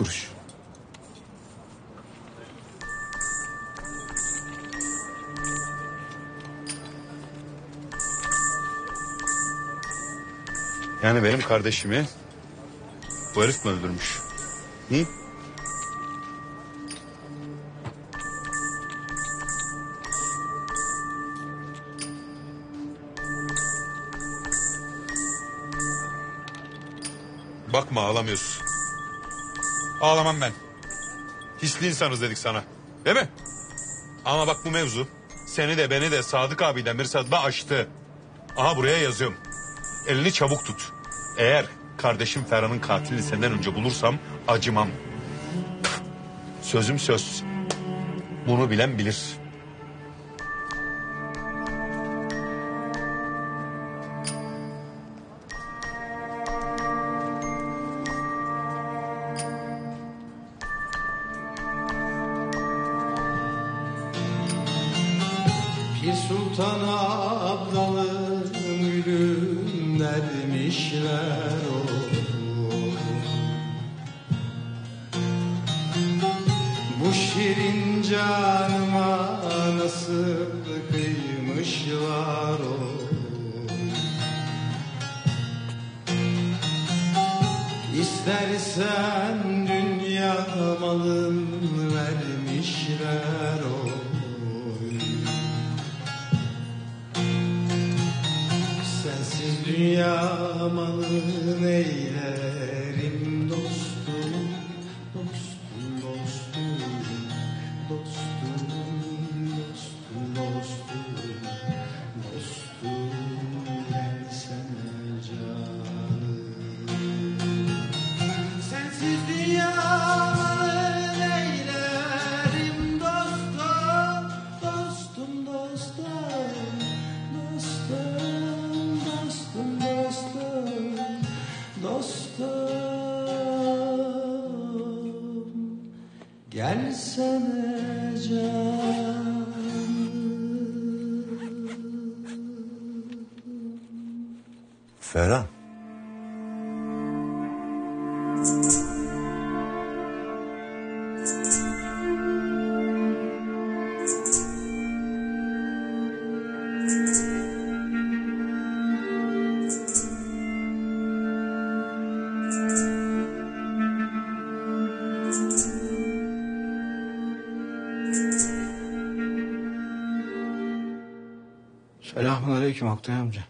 kuruş. Yani benim kardeşimi bu herif mi öldürmüş? Niye? Bakma ağlamıyorsun. Ağlamam ben. Hisli insanız dedik sana. Değil mi? Ama bak bu mevzu seni de beni de Sadık abiden Mirsad da açtı. Aha buraya yazıyorum. Elini çabuk tut. Eğer kardeşim Ferhan'ın katilini senden önce bulursam acımam. Sözüm söz. Bunu bilen bilir. Pir Sultan Abdal'ın gülüm dermişler o. Bu şirin canıma nasıl kıymışlar o. İstersen dünya malın vermişler o. dünya malın eylerim dostum Dostum dostum Dostum dostum dostum Dostum gelsene canım. Sensiz dünya Dostum dostum Dostum, dostum Gelsene canım Ferhan. Selamun aleyküm Oktay amca.